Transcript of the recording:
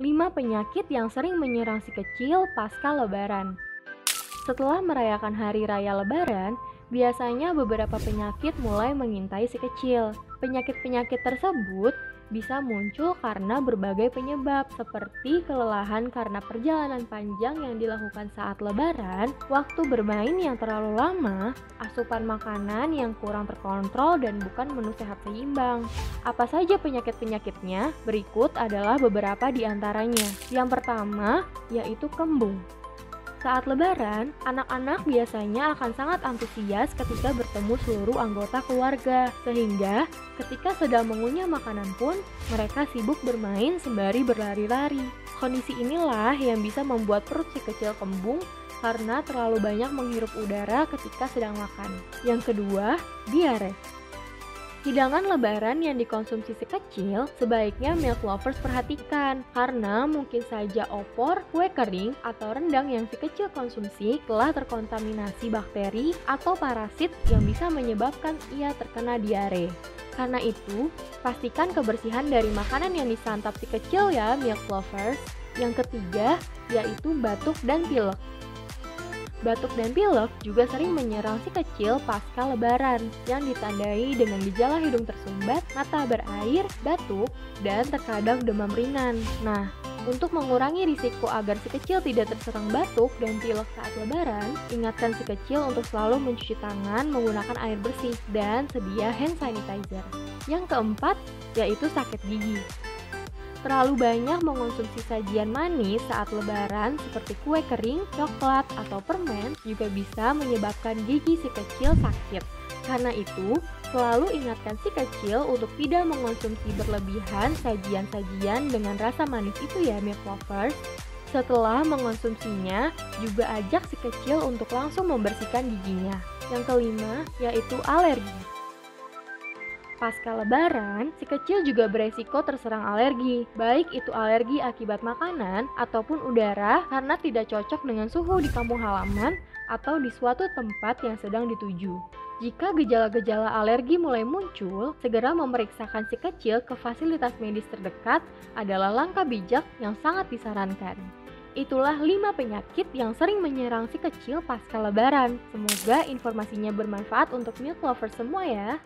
5 penyakit yang sering menyerang si kecil pasca lebaran. Setelah merayakan hari raya lebaran, biasanya beberapa penyakit mulai mengintai si kecil. Penyakit-penyakit tersebut bisa muncul karena berbagai penyebab seperti kelelahan karena perjalanan panjang yang dilakukan saat lebaran, waktu bermain yang terlalu lama, asupan makanan yang kurang terkontrol dan bukan menu sehat seimbang. Apa saja penyakit-penyakitnya? Berikut adalah beberapa di antaranya. Yang pertama yaitu kembung. Saat lebaran, anak-anak biasanya akan sangat antusias ketika bertemu seluruh anggota keluarga, sehingga ketika sedang mengunyah makanan pun, mereka sibuk bermain sembari berlari-lari. Kondisi inilah yang bisa membuat perut si kecil kembung karena terlalu banyak menghirup udara ketika sedang makan. Yang kedua, diare. Hidangan lebaran yang dikonsumsi si kecil sebaiknya milk lovers perhatikan karena mungkin saja opor, kue kering, atau rendang yang si kecil konsumsi telah terkontaminasi bakteri atau parasit yang bisa menyebabkan ia terkena diare. Karena itu, pastikan kebersihan dari makanan yang disantap si kecil ya milk lovers. Yang ketiga, yaitu batuk dan pilek. Batuk dan pilek juga sering menyerang si kecil pasca lebaran yang ditandai dengan gejala hidung tersumbat, mata berair, batuk, dan terkadang demam ringan. Nah, untuk mengurangi risiko agar si kecil tidak terserang batuk dan pilek saat lebaran, ingatkan si kecil untuk selalu mencuci tangan menggunakan air bersih dan sedia hand sanitizer. Yang keempat, yaitu sakit gigi. Terlalu banyak mengonsumsi sajian manis saat lebaran seperti kue kering, coklat, atau permen juga bisa menyebabkan gigi si kecil sakit. Karena itu, selalu ingatkan si kecil untuk tidak mengonsumsi berlebihan sajian-sajian dengan rasa manis itu ya milk lovers. Setelah mengonsumsinya, juga ajak si kecil untuk langsung membersihkan giginya. Yang kelima, yaitu alergi. Pasca lebaran, si kecil juga beresiko terserang alergi, baik itu alergi akibat makanan ataupun udara karena tidak cocok dengan suhu di kampung halaman atau di suatu tempat yang sedang dituju. Jika gejala-gejala alergi mulai muncul, segera memeriksakan si kecil ke fasilitas medis terdekat adalah langkah bijak yang sangat disarankan. Itulah 5 penyakit yang sering menyerang si kecil pasca lebaran. Semoga informasinya bermanfaat untuk milk lovers semua ya.